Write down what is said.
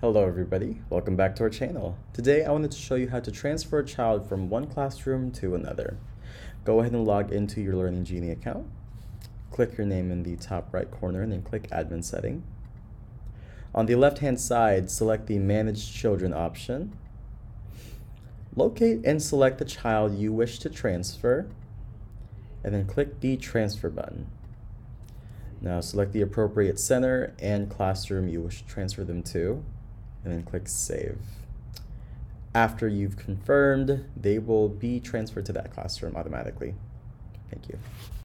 Hello everybody, welcome back to our channel. Today I wanted to show you how to transfer a child from one classroom to another. Go ahead and log into your Learning Genie account. Click your name in the top right corner and then click Admin Setting. On the left hand side, select the Manage Children option. Locate and select the child you wish to transfer and then click the Transfer button. Now select the appropriate center and classroom you wish to transfer them to, and then click Save. After you've confirmed, they will be transferred to that classroom automatically. Thank you.